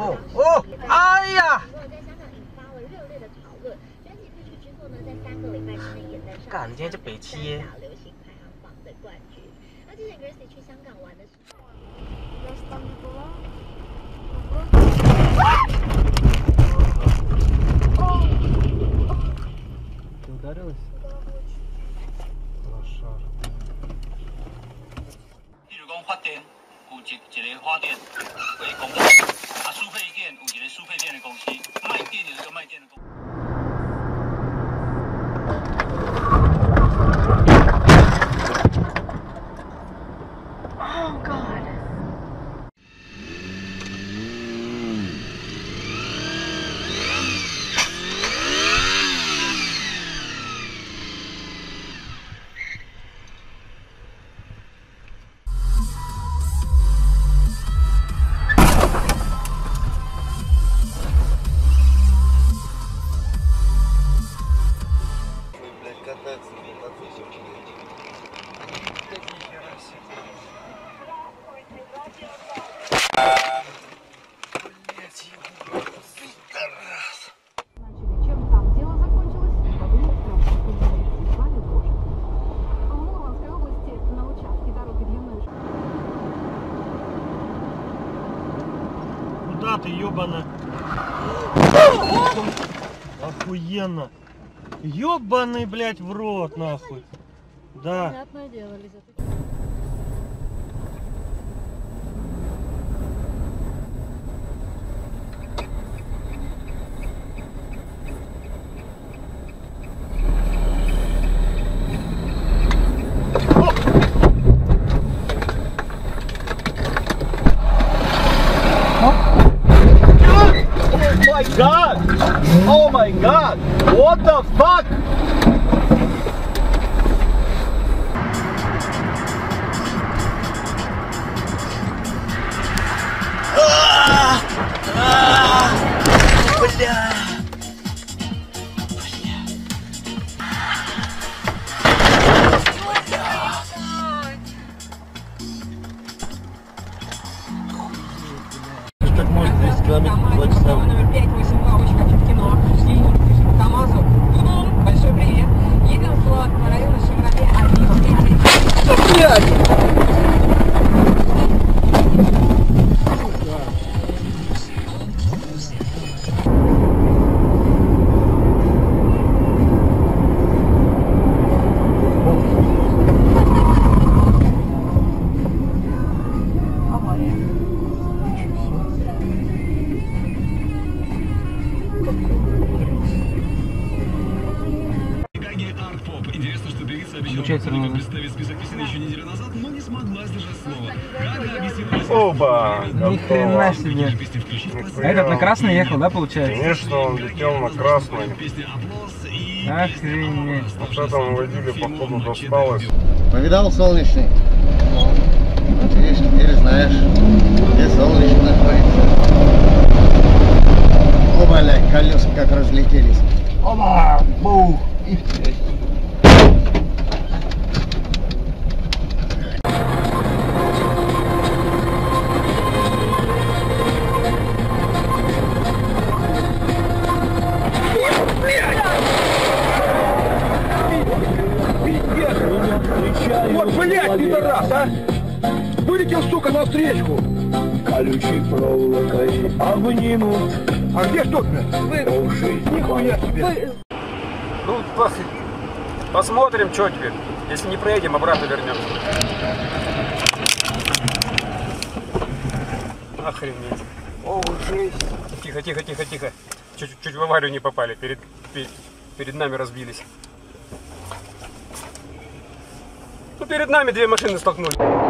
哦哦，哎呀！干，今天这北七耶！Ты ударилась? Лошара. 比如讲发电，有一一个发电为公司， 输配电有一个输配电的公司，卖电有一个卖电的公司。Ёбана? Охуенно. Ёбаный, блядь, в рот, нахуй. Да. Понятное дело, Лиза. Может 200 километров в 2 часа? номер 582, очень хочу в кино. Скинь КамАЗу. Большой привет. Едем в район Шевроле 1. Интересно, что певица обещала надо. представить список песен еще неделю назад, но не смогла сдержать слово. Гага объяснила... Оба! Ни хрена себе. А этот на красный ехал, да, получается? Конечно, он летел на красный. Охренеть. Вот это мы водили, походу, досталось. Повидал солнечный? Видишь, теперь знаешь, где солнечный находится. Оба, ля, колеса как разлетелись. Оба, бух. И Вот, встречку! колючей проволокой обнимут А где штука? уши. Нихуя себе! Ну, пос- посмотрим, что теперь. Если не проедем, обратно вернемся. Охренеть. О, жесть. Тихо, тихо, тихо, тихо. Чуть, чуть в аварию не попали. Перед, перед, перед нами разбились. Ну, перед нами две машины столкнули.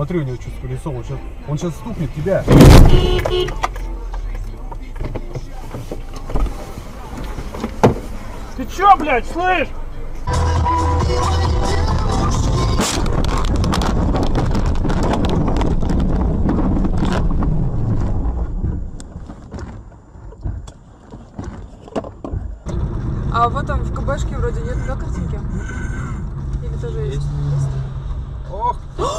Смотри, у него что с колесом. Он сейчас, он сейчас стукнет тебя. Ты чё, блядь, слышь? А вот там в КБшке вроде нет, да, картинки? Или тоже есть? есть? есть? Ох!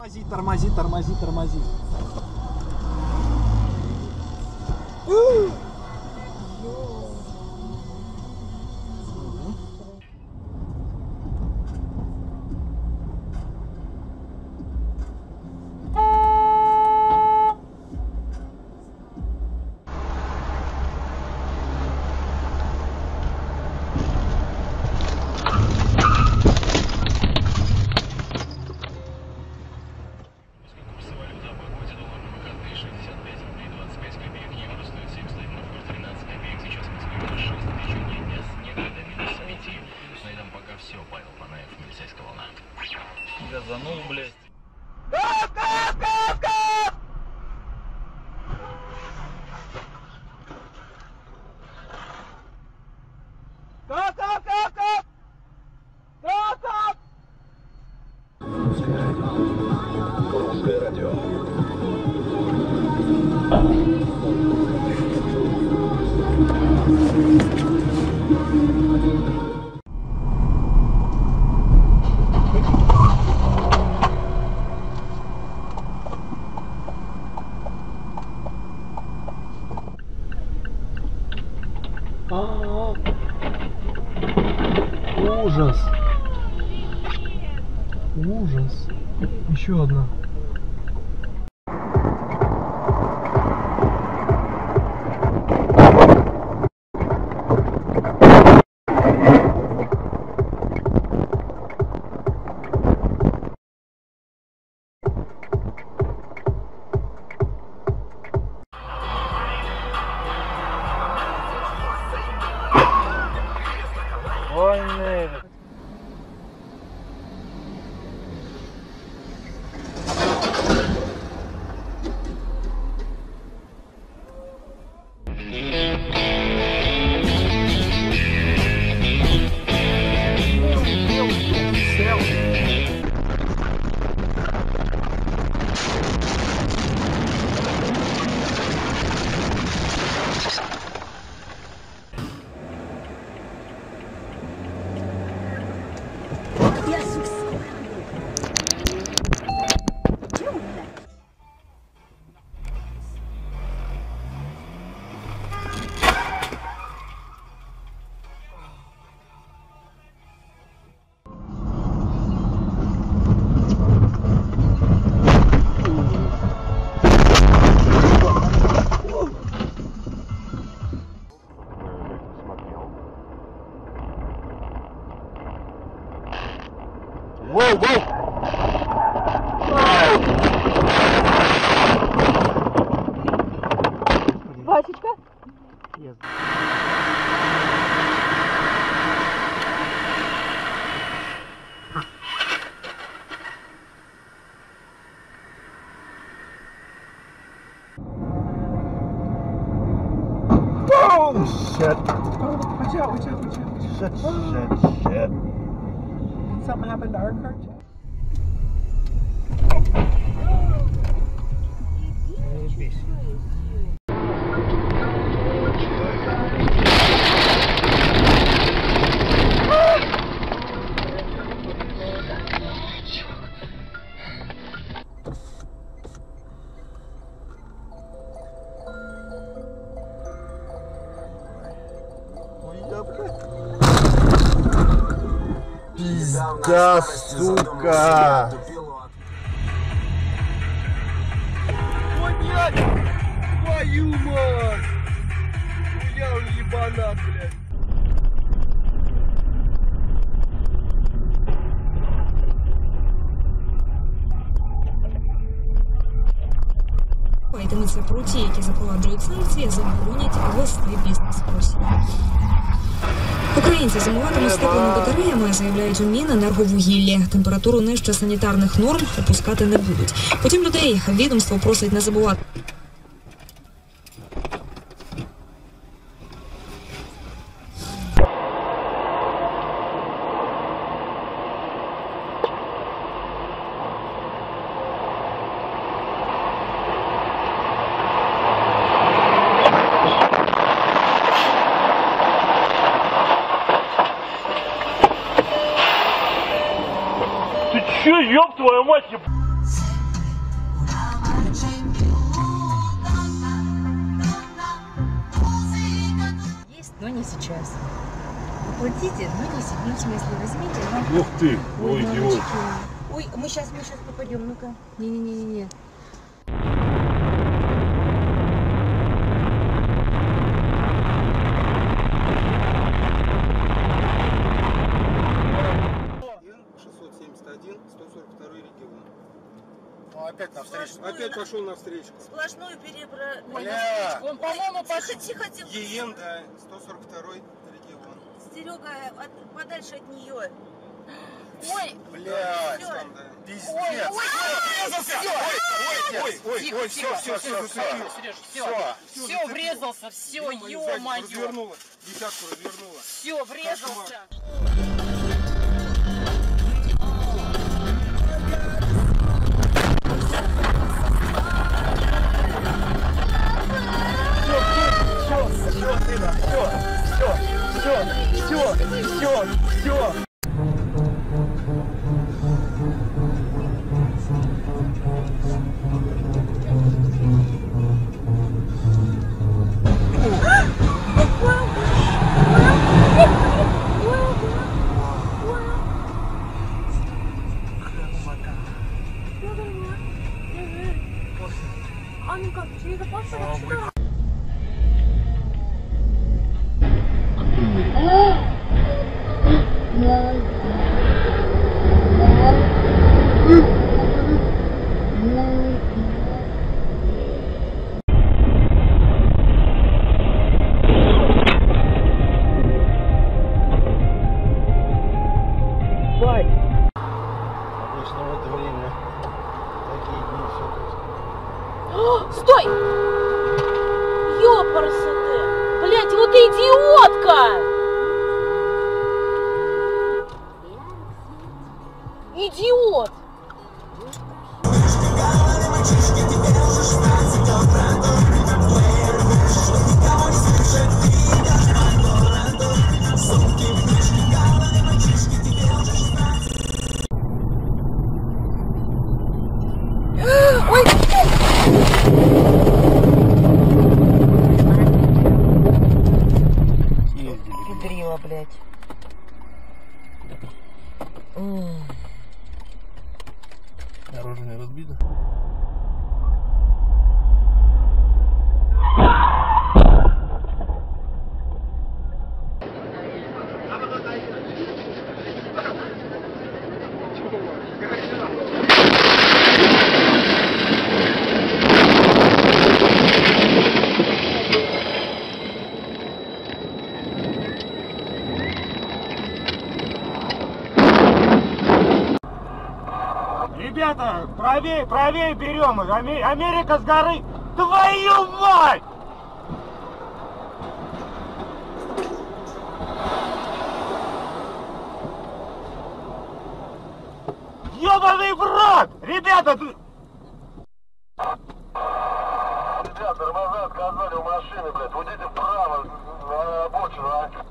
Тормози, тормози, тормози, тормози. Газанул, блядь. Ужас. Ужас. Еще одна. Войны. Воу, shit. Oh, watch out, watch out, watch out. Shit, oh. shit, shit. Did something happened to our car? Oh. Пизда, сука! Твою мать! Я ебанат, блядь. Йтиметься про ті, які запроваджують санкції, заборонять вести бізнес в Росії. Українці зимуватимуть з теплими батареями, заявляють у Міненерговугіллі. Температуру нижче санітарних норм опускати не будуть. Потім людей відомство просить не забувати. Еб... Есть, но не сейчас. Оплатите, но не сейчас. Ну, в смысле, возьмите. но- Ух ты, ой, идиот. Ой, мы сейчас, мы сейчас попадем, ну-ка. Не-не-не-не. Опять на встречу. Опять пошел на встречку. Сплошную перебра... Бля. Он, по-моему, тихо, тихо, тихо. ЕН, да, 142 регион. Серега, от- подальше от нее. Ой, Блядь, всё. там, да. Пиздец. Ой, ой. Ой, ой, ой. Серёж, Всё, всё. всё, Всё, зацепил. врезался, сзади ё-моё. Развернула, десятку развернула. Все, врезался. Все, все, все, все, все. Обычно в это время. Такие дни все О, Стой! Ребята, правее, правее берем Америка с горы. Твою мать! Ёбаный в рот! Ребята, ты... Ребят, тормоза отказали у машины, блядь. Уйдите вправо, на обочину, а.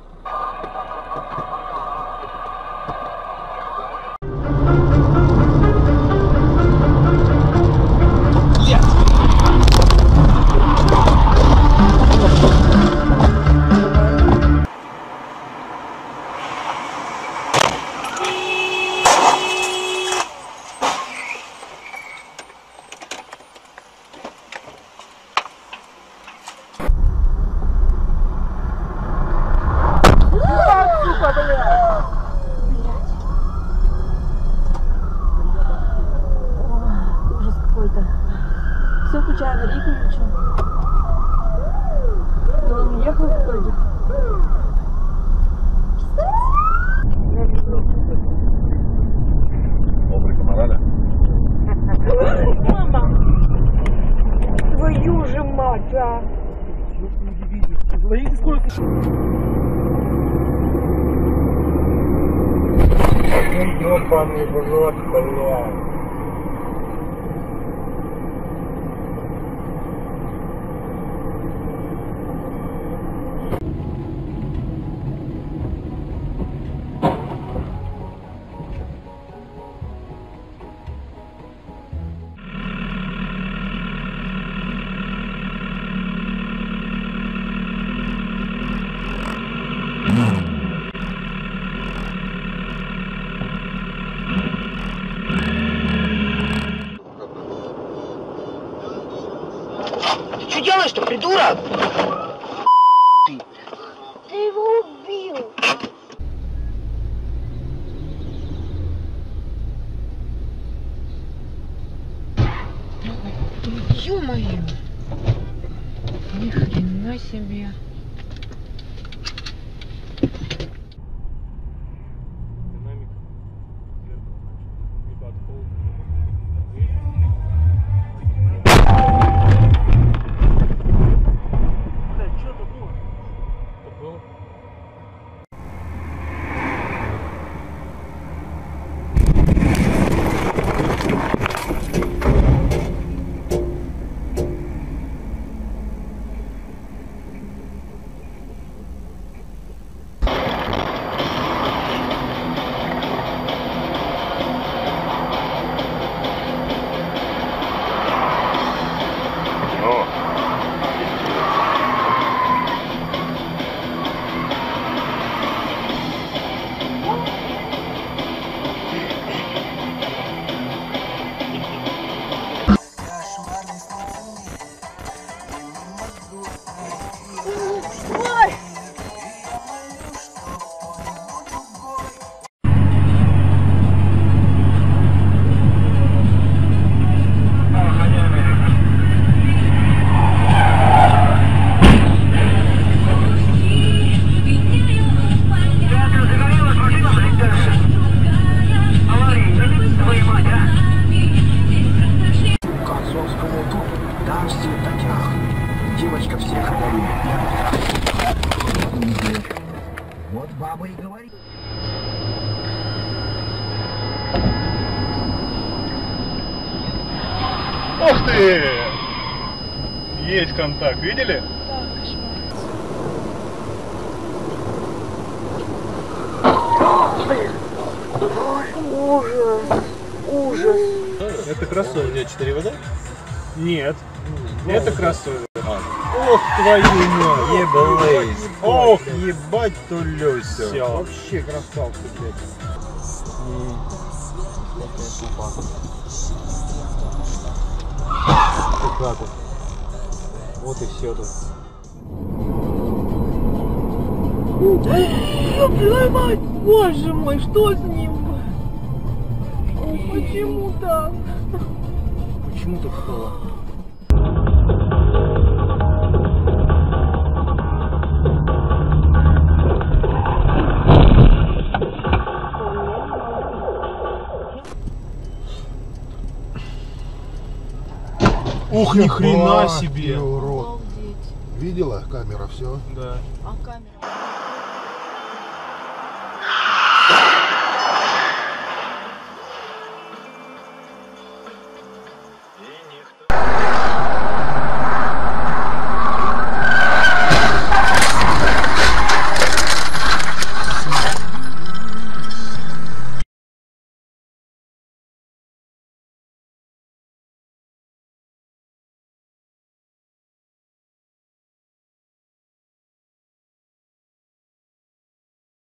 Идет по мне в рот, блядь. Ты баба и говорит. Ух ты! Есть контакт, видели? Ужас. Ужас. Это кроссовер. У тебя 4 вода? Нет. Это кроссовер. Ох, твою мать! Еблейс. Ох, ебать тулюся. Все. Вообще красавцы, блядь. Как тут? Вот и все тут. Твою мать! Боже мой, что с ним? О, почему так? Почему так стало? Ух, ни хрена себе! Урод. Видела камера все? Да. А камера?